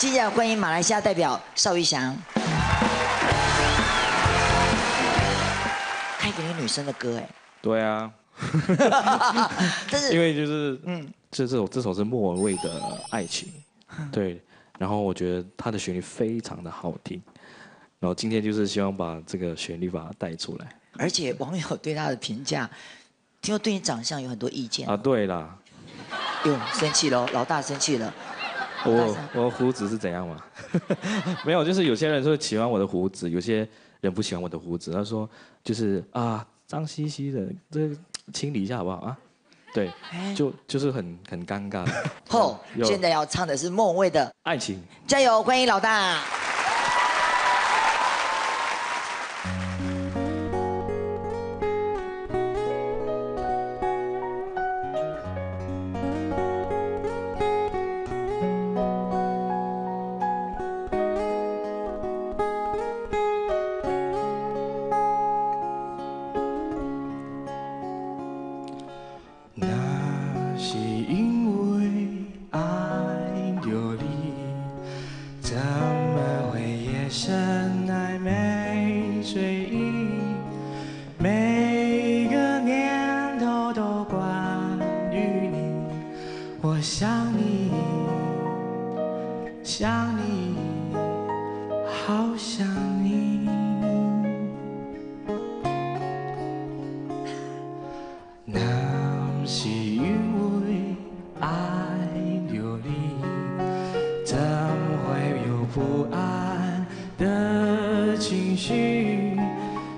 接下来欢迎马来西亚代表邵玉祥。开给那个女生的歌，哎，对啊，但是因为就是嗯，这这首这首是莫文蔚的爱情，对，然后我觉得它的旋律非常的好听，然后今天就是希望把这个旋律把它带出来。而且网友对他的评价，听说对你长相有很多意见，啊。对啦，哟，生气了，老大生气了。我我胡子是怎样嘛？没有，就是有些人说喜欢我的胡子，有些人不喜欢我的胡子。他说就是啊，脏兮兮的，这清理一下好不好啊？对，就就是很很尴尬。后，有现在要唱的是莫文蔚的《爱情。加油》，欢迎老大。怎么会夜深还没睡意？每个念头都关于你，我想你，想你，情绪？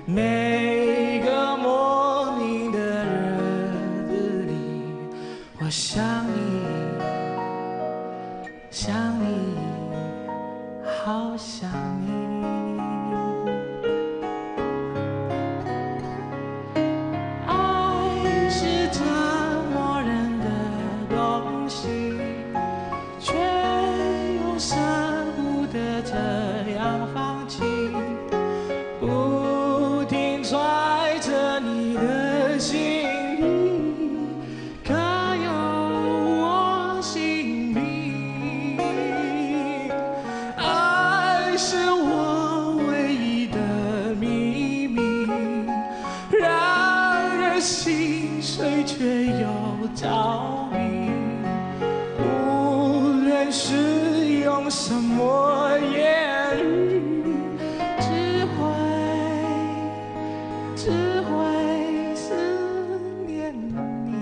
每个莫名的日子里，我想你，想你，好想你。是用什么言语，只会只会思念你。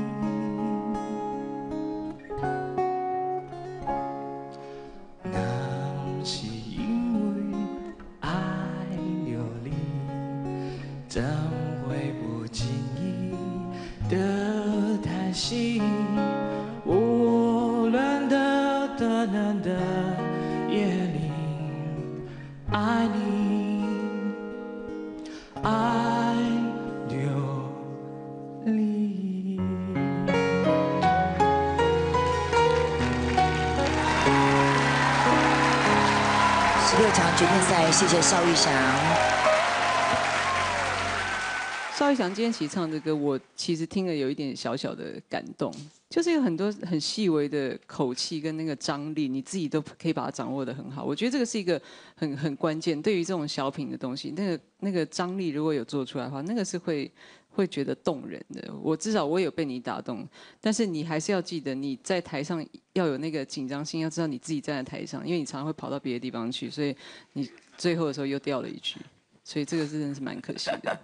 那是因为爱着你。十六强决定赛，谢谢邵玉祥。赵一翔今天其实唱的歌，我其实听了有一点小小的感动，就是有很多很细微的口气跟那个张力，你自己都可以把它掌握的很好。我觉得这个是一个很很关键，对于这种小品的东西，那个那个张力如果有做出来的话，那个是会会觉得动人的。我至少我有被你打动，但是你还是要记得你在台上要有那个紧张性，要知道你自己站在台上，因为你常常会跑到别的地方去，所以你最后的时候又掉了一句，所以这个是真的是蛮可惜的。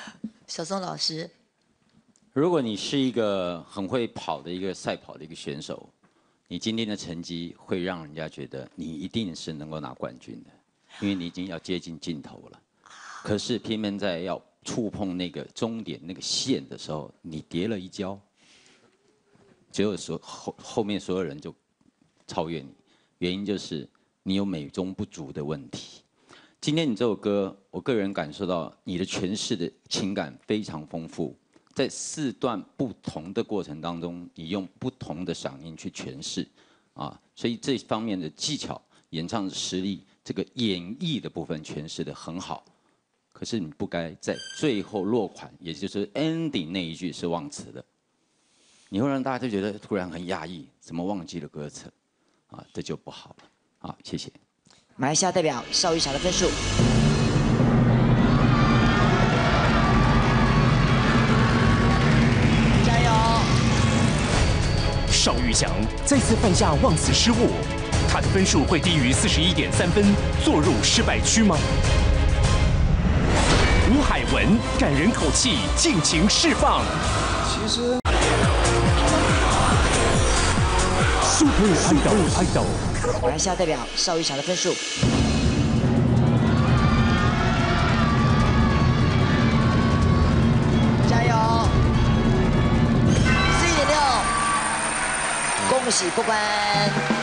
小松老师，如果你是一个很会跑的一个赛跑的一个选手，你今天的成绩会让人家觉得你一定是能够拿冠军的，因为你已经要接近尽头了。可是偏偏在要触碰那个终点那个线的时候，你跌了一跤，只有所后后面所有人就超越你，原因就是你有美中不足的问题。今天你这首歌，我个人感受到你的诠释的情感非常丰富，在四段不同的过程当中，你用不同的嗓音去诠释，啊，所以这方面的技巧、演唱实力，这个演绎的部分诠释的很好。可是你不该在最后落款，也就是 ending 那一句是忘词的，你会让大家就觉得突然很压抑，怎么忘记了歌词，啊，这就不好了。好，谢谢。马来西亚代表邵玉霞的分数，加油！邵玉祥再次犯下忘词失误，他的分数会低于四十一点三分，坐入失败区吗？吴海文感人口气，尽情释放。其实 Super Idol Idol。马来西亚代表邵玉祥的分数，加油！四点六，恭喜过关。